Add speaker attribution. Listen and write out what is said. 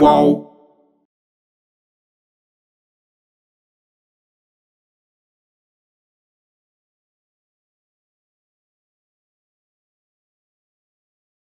Speaker 1: whoa.